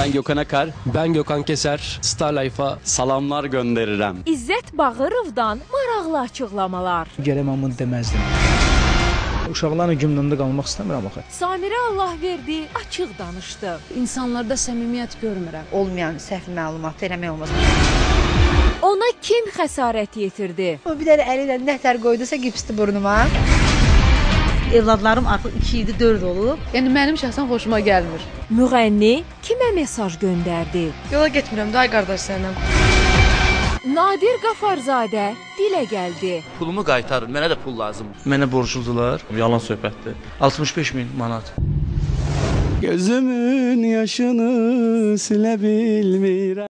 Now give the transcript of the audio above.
Ben Gökhan Akar. Ben Gökhan Keser, Star Life'a Salamlar gönderirim. İzzət Bağırovdan maraqlı açıqlamalar. Gərək mən bunu deməzdim. Uşaqlarla gümründə qalmaq istəmirəm axı. Samirə Allahverdi açıq danışdı. İnsanlarda səmimiyyət görmürəm. olmayan səhv məlumat vermək olmaz. Ona kim xəsarət yetirdi? O bir dənə əli ilə nətər qoydusa gipsli burnuma. Evladlarım artıq 2 idi, 4 olub. Yəni mənim şəxsən xoşuma gəlmir. Müğənni kimə mesaj göndərdi? Yola getmirəm, day qardaş səninlə. Nadir Qafarzadə dilə gəldi. Pulumu qaytarın, mənə də pul lazımdır. Mənə borcludular. Yalan söhbətdir. 65 min manat. Gözümün yaşını silə bilmirəm.